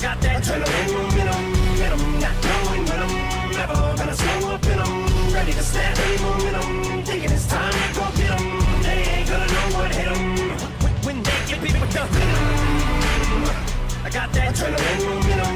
got that adrenaline momentum, momentum, not knowing when I'm never gonna slow up in them, ready to snap any momentum. Thinking it's time to go get 'em. They ain't gonna know what hit 'em. When, when they get beat with the venom, I got that adrenaline momentum, momentum,